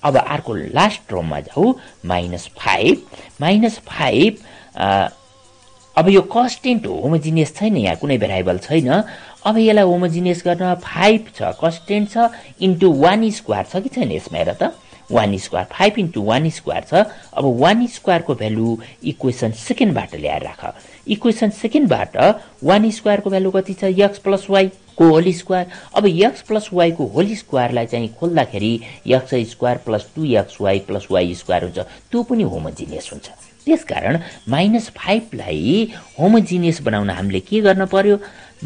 अब अर्को लास्ट रोममा जाउँ माइनस फाइभ माइनस फाइभ अब यो कस्टेन्ट होमोजिनियस छैन यहाँ कुनै भेराइबल छैन अब यसलाई होमोजिनियस गर्न फाइभ छ कस्टेन्ट छ इन्टु वान स्क्वायर छ कि छैन यसमा हेर त one square five into one square छ अब वान स्क्वायरको भ्यालु इक्वेसन सेकेन्डबाट ल्याएर राख इक्वेसन सेकेन्डबाट वान स्क्वायरको भ्यालु कति छ यक्स प्लस वाईको को होल स्क्वायर अब यक्स प्लस वाईको होल स्क्वायरलाई चाहिँ खोल्दाखेरि x square plus two x y plus y square हुन्छ त्यो पनि होमोजिनियस हुन्छ त्यसकारण माइनस फाइभलाई होमोजिनियस बनाउन हामीले के गर्न पर्यो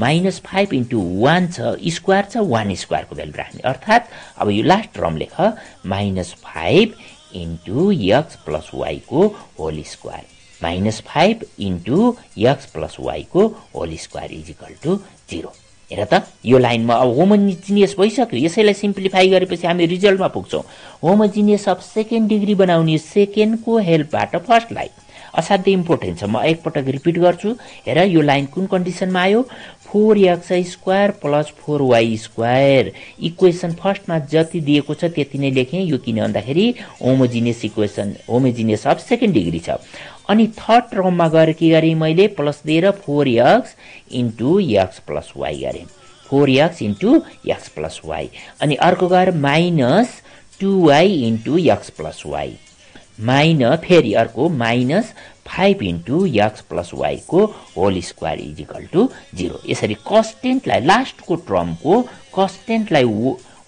माइनस फाइभ इन्टु वान छ स्क्वायर छ वान स्क्वायरको भ्यालु राख्ने अर्थात् अब यो लास्ट टर्म लेख minus five into x plus वाईको whole square minus five into x plus वाईको whole square equal to zero हेर त यो लाइनमा अब होमोजिनियस भइसक्यो यसैलाई सिम्प्लिफाई गरेपछि हामी रिजल्टमा पुग्छौँ होमोजिनियस अफ सेकेन्ड डिग्री बनाउने सेकेन्डको हेल्पबाट फर्स्ट लाइन असाध्यै इम्पोर्टेन्ट छ म एकपटक रिपिट गर्छु हेर यो लाइन कुन कन्डिसनमा आयो four x square plus four y square equation फर्स्टमा जति दिएको छ त्यति नै लेखेँ यो किन भन्दाखेरि homogeneous equation homogeneous of second degree छ अनि थर्ड टर्ममा गएर के गरेँ मैले प्लस दिएर four x into x plus y गरेँ four x into x plus y अनि अर्को गएर minus two y into x plus y minus फेरि अर्को minus five into x plus वाइको whole square equal to zero यसरी कस्टेन्टलाई लास्टको टर्मको कस्टेन्टलाई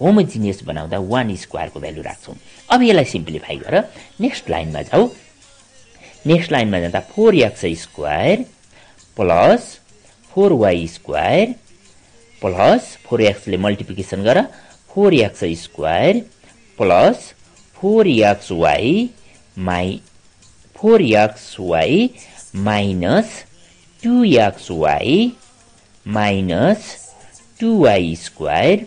होमोजिनियस बनाउँदा वान स्क्वायरको भ्यालु राख्छौँ अब यसलाई सिम्प्लिफाई गर नेक्स्ट लाइनमा जाऊ नेक्स्ट लाइनमा जाँदा four x square plus four y square plus four एक्सले multiplication गर four x square plus four x y minus four x y minus two x y minus two y square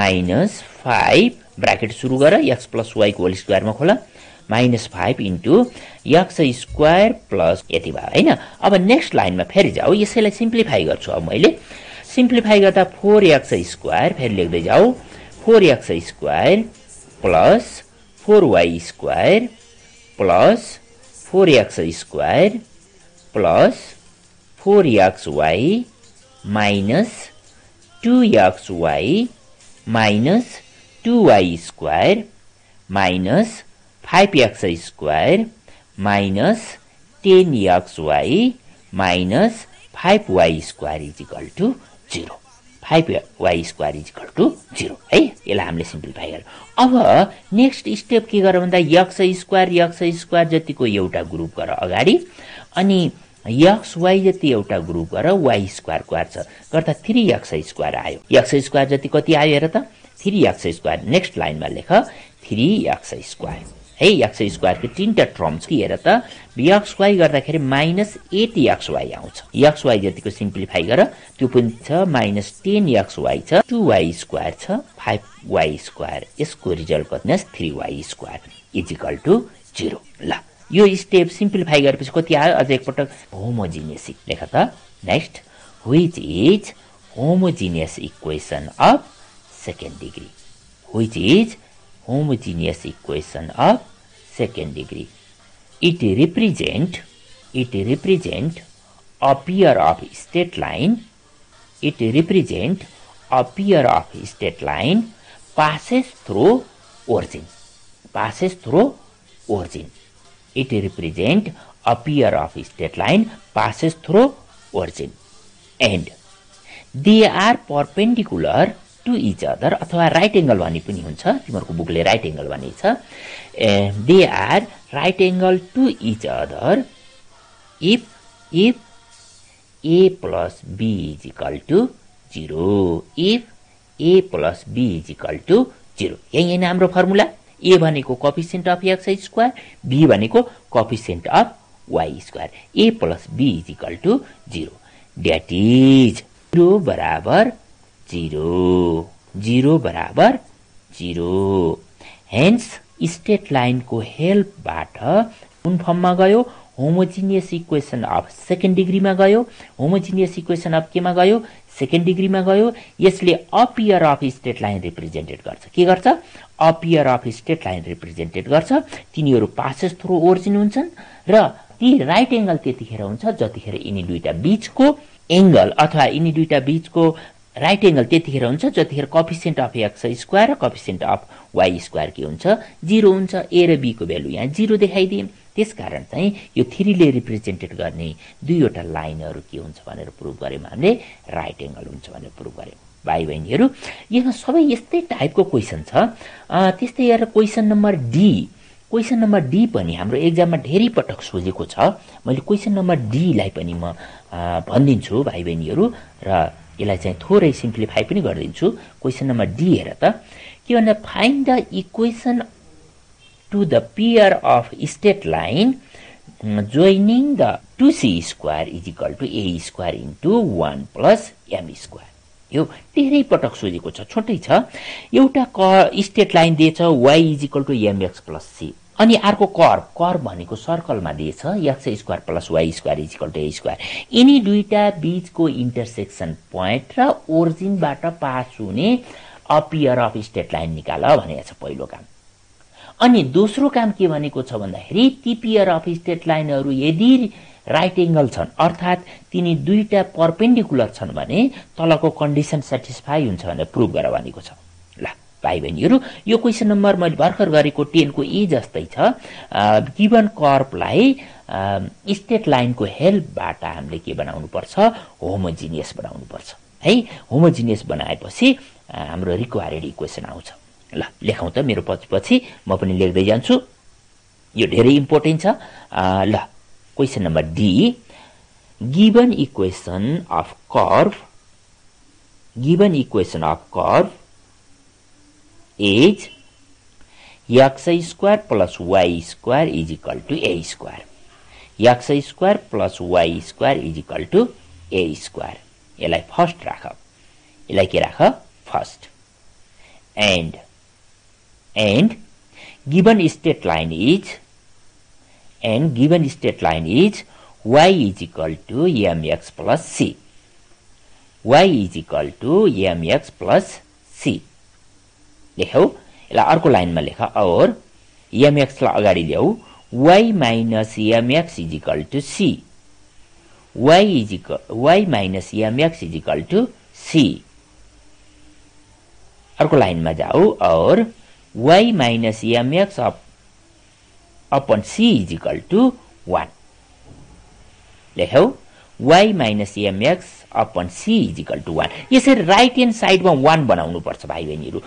minus five bracket सुरु गर एक्स प्लस वाइको होल स्क्वायरमा खोला minus five into x square plus यति भयो होइन अब नेक्स्ट लाइनमा फेरि जाऊ यसैलाई सिम्प्लिफाई गर्छु अब मैले सिम्प्लिफाई गर्दा फोर एक्स स्क्वायर फेरि लेख्दै जाऊ four x square plus four y square plus four x square plus four x y minus two x y minus two y square minus x square minus ten minus 10xy minus five square square equal to zero five square equal to zero है यसलाई हामीले सिम्प्लिफाई गर्यो अब नेक्स्ट स्टेप के गर्यो भन्दा यक्स स्क्वायर यक्स स्क्वायर जतिको एउटा ग्रुप गर अगाडि अनि यक्स वाइ जति एउटा ग्रुप गर वाइ स्क्वायर क्वार छ गर्दा थ्री यक्स स्क्वायर आयो यक्स स्क्वायर जति कति आयो हेर त थ्री यक्स स्क्वायर नेक्स्ट लाइनमा लेख थ्री यक्स स्क्वायर है एक्स स्क्वायरको तिनवटा टर्म हेर त एक्स गर्दाखेरि माइनस एट एक्स आउँछ एक्स जतिको सिम्प्लिफाई गर त्यो पनि छ माइनस टेन एक्स छ टु वाइ स्क्वायर छ फाइभ वाइ स्क्वायर यसको रिजल्ट कति three y square equal to zero ल यो स्टेप सिम्प्लिफाई गरेपछि कति आयो अझ एकपटक होमोजिनियस लेख त next which is homogeneous equation of second degree which is homogeneous equation of second degree. It represent it represent a pair of state line. It represent a pair of state line passes through origin. Passes through origin. It represent a pair of state line passes through origin. And they are perpendicular to each other अथवा राइट एङ्गल भन्ने पनि हुन्छ तिमीहरूको बुकले राइट एङ्गल भन्ने छ they are right angle to each other if if a plus b is equal to zero if a plus b is equal to zero यही होइन हाम्रो फर्मुला ए भनेको coefficient of x square b भनेको coefficient of y square a plus b is equal to zero that is zero बराबर जिरो जिरो बराबर जिरो हेन्स स्टेट लाइनको हेल्पबाट कुन फर्ममा गयो होमोजिनियस इक्वेसन अफ सेकेन्ड डिग्रीमा गयो होमोजिनियस इक्वेसन अफ केमा गयो सेकेन्ड डिग्रीमा गयो यसले a pair of straight line represented गर्छ के गर्छ a pair of straight line represented गर्छ तिनीहरू पासेस थ्रु ओरिजिन हुन्छन् र ती राइट एङ्गल त्यतिखेर हुन्छ जतिखेर यिनी दुईटा बिचको एङ्गल अथवा यिनी दुईटा बिचको राइट एङ्गल त्यतिखेर हुन्छ जतिखेर कफिसियन्ट अफ एक्स स्क्वायर र कफिसियन्ट अफ वाइ स्क्वायर के हुन्छ जिरो हुन्छ ए र बीको भ्यालु यहाँ जिरो त्यस त्यसकारण चाहिँ यो थ्रीले रिप्रेजेन्टेड गर्ने दुईवटा लाइनहरू के हुन्छ भनेर प्रुभ गऱ्यौँ हामीले राइट एङ्गल हुन्छ भनेर प्रुभ गऱ्यौँ भाइ बहिनीहरू यहाँ सबै यस्तै टाइपको क्वेसन छ त्यस्तै हेरेर question number D question number D पनि हाम्रो एक्जाममा धेरै पटक सोधेको छ मैले क्वेसन नम्बर डीलाई पनि म भनिदिन्छु भाइ बहिनीहरू र यसलाई चाहिँ थोरै सिम्प्लिफाई पनि गरिदिन्छु क्वेसन नम्बर डी हेर त के भन्दा find the equation to the pair of straight line joining the two c square is equal to a square into one plus m square यो धेरै पटक सोधेको छ छोटै छ एउटा क स्टेट लाइन दिएछ y is equal to m x plus c अनि अर्को कर्भ कर्भ भनेको सर्कलमा दिएछ x square plus y square equal to a square यिनी दुईवटा बिचको इन्टरसेक्सन पोइन्ट र ओरिजिनबाट पास हुने a pair of straight line निकाल भनेको छ पहिलो काम अनि दोस्रो काम के भनेको छ भन्दाखेरि ती पियर अफ स्टेट लाइनहरू यदि राइट एङ्गल छन् अर्थात् तिनी दुईवटा पर्पेन्डिकुलर छन् भने तलको कन्डिसन सेटिस्फाई हुन्छ भनेर प्रुभ गर भनेको छ भाइ बहिनीहरू यो क्वेसन नम्बर मैले भर्खर गरेको टेनको ए जस्तै छ गिभन कर्पलाई स्टेट लाइनको हेल्पबाट हामीले के बनाउनुपर्छ होमोजिनियस बनाउनुपर्छ है होमोजिनियस बनाएपछि हाम्रो रिक्वायर्ड इक्वेसन आउँछ ल लेखौँ त मेरो पछि पछि म पनि लेख्दै जान्छु यो धेरै इम्पोर्टेन्ट छ ल question number D given equation of curve given equation of curve is x square plus y square is equal to a square x square plus y square is equal to a square यसलाई फर्स्ट राख यसलाई के राख first and and given straight line is and given straight line is y is equal to m x plus c y is equal to m x plus c लेखौ यसलाई अर्को लाइनमा लेख और एमएक्सलाई e अगाडि ल्याऊ y minus m x equal to c y equal minus m x equal to c अर्को लाइनमा जाऊ और y minus m x up upon c equal to one लेख्यौ y minus upon c equal to one यसरी राइट ह्यान्ड साइडमा वान बनाउनुपर्छ भाइ बहिनीहरू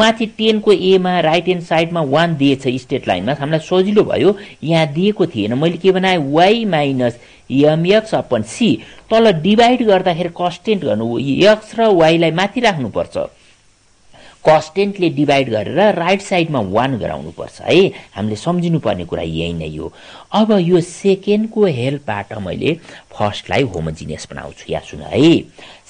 माथि टेनको एमा राइट ह्यान्ड साइडमा वान दिएछ स्टेट लाइनमा हामीलाई सजिलो भयो यहाँ दिएको थिएन मैले के बनाएँ y minus m x upon c तल डिभाइड गर्दाखेरि कन्सटेन्ट गर्नु यक्स र वाइलाई माथि राख्नुपर्छ कस्टेन्टले डिभाइड गरेर राइट साइडमा वान गराउनुपर्छ है हामीले सम्झिनुपर्ने कुरा यही नै हो अब यो सेकेन्डको हेल्पबाट मैले फर्स्टलाई होमोजिनियस बनाउँछु या सुन है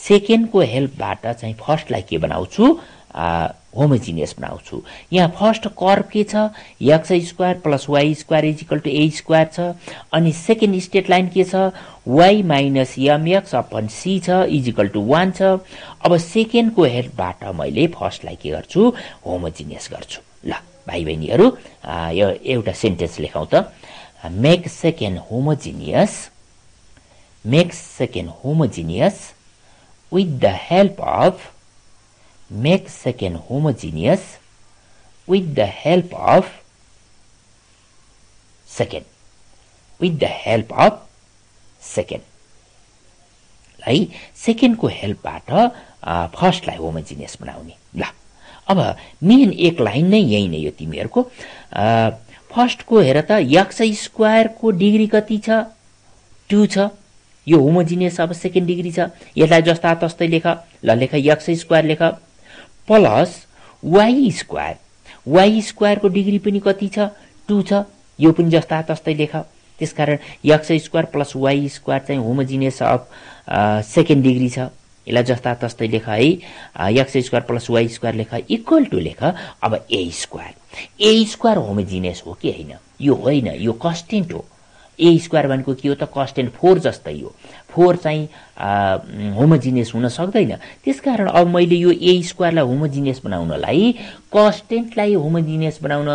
सेकेन्डको हेल्पबाट चाहिँ फर्स्टलाई के बनाउँछु होमोजिनियस बनाउँछु यहाँ फर्स्ट कर्व के छ x square plus y square equal to a square छ अनि सेकेन्ड स्टेट लाइन के छ y minus m x upon c छ इजिकल टु वान छ अब सेकेन्डको हेल्पबाट मैले फर्स्टलाई के गर्छु होमोजिनियस गर्छु ल भाइ बहिनीहरू यो एउटा सेन्टेन्स लेखौँ त make second homogeneous make second homogeneous with the help of make second homogeneous with the help of second with the help of second है सेकेन्डको हेल्पबाट फर्स्टलाई होमोजिनियस बनाउने ल अब मेन एक लाइन नै यही नै यो तिमीहरूको फर्स्टको हेर त यक्स स्क्वायरको डिग्री कति छ टु छ यो होमोजिनियस अब सेकेन्ड डिग्री छ यसलाई जस्ता तस्तै लेख ल लेख यक्स स्क्वायर लेख प्लस वाइ स्क्वायर वाइ स्क्वायरको डिग्री पनि कति छ टू छ यो पनि जस्ता तस्तै लेख त्यसकारण x square plus y square चाहिँ होमोजिनियस अफ सेकेन्ड डिग्री छ यसलाई जस्ता तस्तै लेख है x square plus y square लेख इक्वल टु लेख अब a square a square homogeneous हो कि होइन यो होइन यो कस्टेन्ट हो ए स्क्वायर भनेको के हो त कस्टेन्ट फोर जस्तै हो फोहोर चाहिँ होमोजिनियस हुन सक्दैन त्यसकारण अब मैले यो ए स्क्वायरलाई होमोजिनियस बनाउनलाई कन्सटेन्टलाई होमोजिनियस बनाउन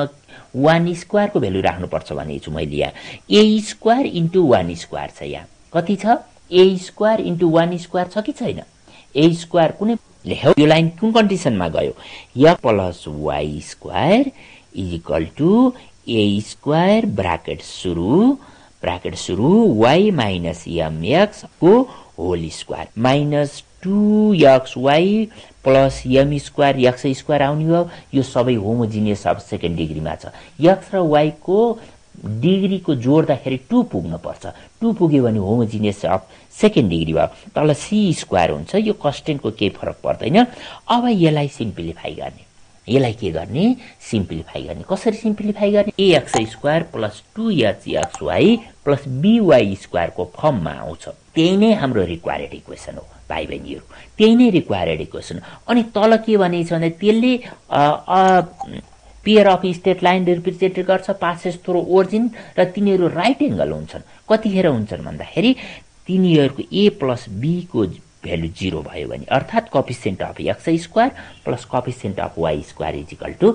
वान स्क्वायरको भेल्यु राख्नुपर्छ भनेको छु मैले यहाँ a square into one square छ यहाँ कति छ a square into one square छ कि छैन ए स्क्वायर कुनै लेख्यौ यो लाइन कुन कन्डिसनमा गयो य plus y square is equal to a square bracket सुरु ब्राकेट सुरु y minus m एक्सको whole square minus two x y plus m square x square आउने भयो यो सबै होमोजिनियस अब सेकेन्ड डिग्रीमा छ एक्स र वाइको डिग्रीको जोड्दाखेरि टु पुग्नुपर्छ टु पुग्यो भने होमोजिनियस अफ सेकेन्ड डिग्री भयो तल सी स्क्वायर हुन्छ यो कस्टेन्टको केही फरक पर्दैन अब यसलाई सिम्प्लिफाई गर्ने यसलाई के गर्ने सिम्प्लिफाई गर्ने कसरी सिम्प्लिफाई गर्ने a x square plus two h x y plus b y स्क्वायरको फर्ममा आउँछ त्यही नै हाम्रो रिक्वायर्ड इक्वेसन हो भाइ बहिनीहरू त्यही नै रिक्वायर्ड इक्वेसन अनि तल के भनेको छ भने त्यसले pair of straight line represent गर्छ पासेस थ्रो ओरिजिन र तिनीहरू राइट एङ्गल हुन्छन् कतिखेर हुन्छन् भन्दाखेरि तिनीहरूको ए प्लस बीको भ्यालु जिरो भयो भने अर्थात् coefficient of x square plus coefficient of y square equal to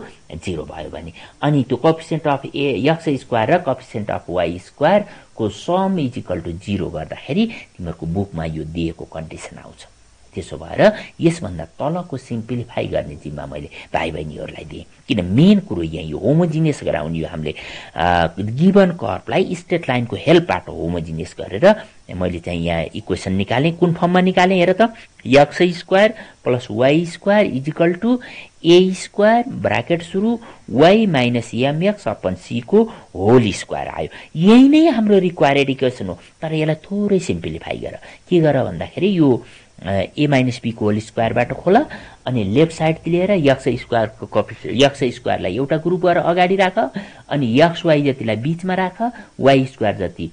zero भयो भने अनि त्यो coefficient of a x square र कफिसेन्ट अफ वाइ स्क्वायरको सम इजिकल टु जिरो गर्दाखेरि तिमीहरूको बुकमा यो दिएको कन्डिसन आउँछ त्यसो भएर यसभन्दा तलको सिम्प्लिफाई गर्ने जिम्मा मैले भाइ बहिनीहरूलाई दिएँ किन मेन कुरो यहाँ यो होमोजिनियस गराउने यो हामीले गिभन कर्पलाई स्टेट लाइनको हेल्पबाट होमोजिनियस गरेर मैले चाहिँ यहाँ इक्वेसन निकालेँ कुन फर्ममा निकालेँ हेर त x square plus y square equal to a square bracket सुरु y minus m x upon सीको होल स्क्वायर आयो यही नै हाम्रो रिक्वायर्ड इक्वेसन हो तर यसलाई थोरै सिम्प्लिफाई गर के गर भन्दाखेरि यो ए माइनस बीको होल स्क्वायरबाट खोल अनि लेफ्ट साइड लिएर यक्स स्क्वायरको कपी यक्स स्क्वायरलाई एउटा ग्रुप गरेर अगाडि राख अनि यक्स वाई जतिलाई बिचमा राख वाई स्क्वायर जति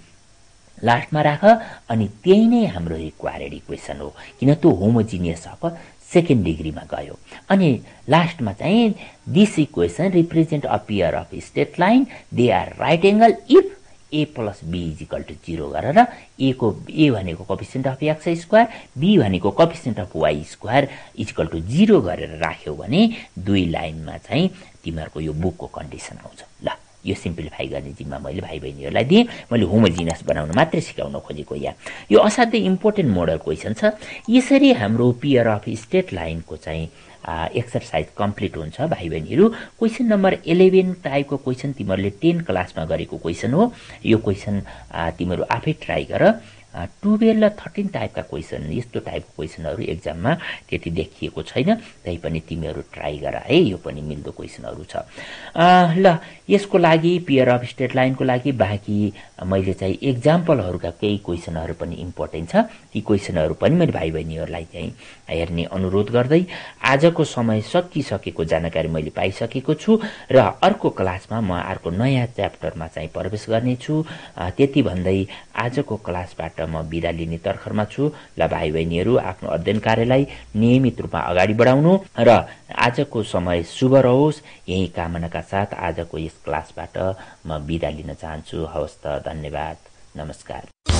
लास्टमा राख अनि त्यही नै हाम्रो रिक्वायर्ड इक्वेसन हो किन त्यो होमोजिनियस अफ सेकेन्ड डिग्रीमा गयो अनि लास्टमा चाहिँ this equation represent a pair of straight line they are right angle if a plus b equal to zero गरेर ए को ए भनेको coefficient of x square b भनेको coefficient of y square equal to zero गरेर राख्यौ भने दुई लाइनमा चाहिँ तिमीहरूको यो बुकको कन्डिसन आउँछ ल यो सिम्प्लिफाई गर्ने जिम्मा मैले भाइ बहिनीहरूलाई दिएँ मैले होमोजिनस बनाउन मात्रै सिकाउन खोजेको यहाँ यो असाध्यै इम्पोर्टेन्ट मोडल क्वेसन छ यसरी हाम्रो पियर अफ स्टेट लाइनको चाहिँ एक्सर्साइज कम्प्लिट हुन्छ भाइ बहिनीहरू क्वेसन नम्बर इलेभेन टाइपको क्वेसन तिमीहरूले टेन क्लासमा गरेको क्वेसन हो यो क्वेसन तिमीहरू आफै ट्राई गर टुवेल्भ र थर्टिन टाइपका क्वेसन यस्तो टाइपको क्वेसनहरू एक्जाममा त्यति देखिएको छैन तैपनि तिमीहरू ट्राई गर है यो पनि मिल्दो क्वेसनहरू छ ल यसको लागि पियर अफ स्टेट लाइनको लागि बाँकी मैले चाहिँ एक्जाम्पलहरूका केही क्वेसनहरू पनि इम्पोर्टेन्ट छ ती क्वेसनहरू पनि मैले भाइ बहिनीहरूलाई चाहिँ हेर्ने अनुरोध गर्दै आजको समय सकिसकेको जानकारी मैले पाइसकेको छु र अर्को क्लासमा म अर्को नयाँ च्याप्टरमा चाहिँ प्रवेश गर्नेछु त्यति भन्दै आजको क्लासबाट र म बिदा लिने तर्खरमा छु ल भाइ बहिनीहरू आफ्नो अध्ययन कार्यलाई नियमित रूपमा अगाडि बढाउनु र आजको समय शुभ रहोस् यही कामनाका साथ आजको यस क्लासबाट म विदा लिन चाहन्छु हवस् त धन्यवाद नमस्कार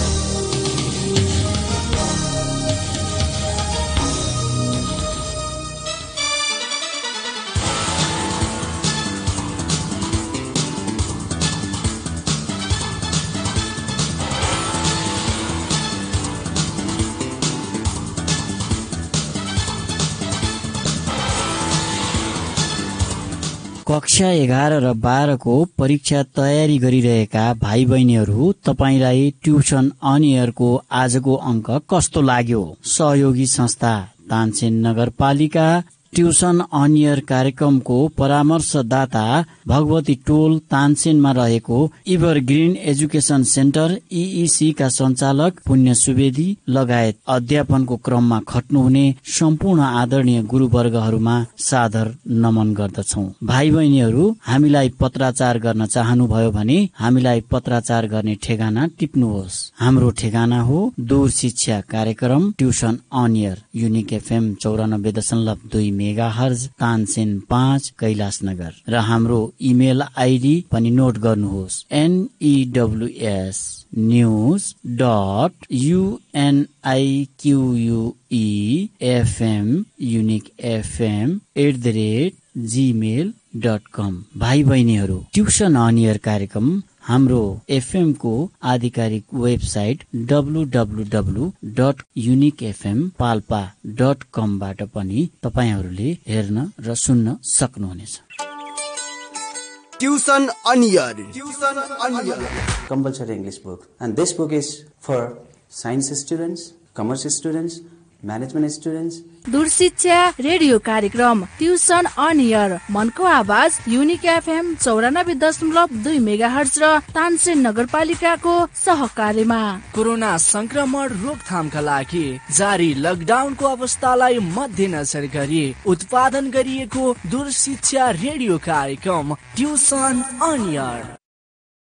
कक्षा एघार र बाह्रको परीक्षा तयारी गरिरहेका भाइ बहिनीहरू तपाईँलाई ट्युसन अनियरको आजको अङ्क कस्तो लाग्यो सहयोगी संस्था तानसेन नगरपालिका ट्युसन अन इयर कार्यक्रमको परामर्शदाता भगवती टोल तानसेनमा रहेको ever green education centre EEC का सञ्चालक पुण्य सुवेदी लगायत अध्यापनको क्रममा खट्नुहुने सम्पूर्ण आदरणीय गुरूवर्गहरूमा सादर नमन गर्दछौ भाइ बहिनीहरू हामीलाई पत्राचार गर्न चाहनुभयो भने हामीलाई पत्राचार गर्ने ठेगाना टिप्नुहोस् हाम्रो ठेगाना हो दूर शिक्षा कार्यक्रम ट्युसन इयर युनिक एफएम चौरानब्बे दशमलव दुई मेगा हर्ज कानसेन पाँच नगर र हाम्रो इमेल आइडी पनि नोट गर्नुहोस् NEWS e news dot UNIQUE FM unique FM at the rate Gmail dot com भाइ बहिनीहरू ट्युसन अनियर कार्यक्रम हाम्रो को आधिकारिक website W dot unique FM Palpa dot कमबाट पनि तपाईँहरूले हेर्न र सुन्न सक्नुहुनेछ tuition अनियर tuition अनियर compulsory English book and this book is for science students commerce students management students दूरशिक्षा radio कार्यक्रम ट्युसन इयर मनको आवाज युनिक एफएम चौरानब्बे दशमलव दुई मेगा हर्च र तानसेन नगरपालिकाको सहकारीमा कोरोना संक्रमण रोकथामका लागि जारी लकडाउनको अवस्थालाई मध्यनजर गरी उत्पादन गरिएको दूरशिक्षा रेडियो कार्यक्रम ट्युसन इयर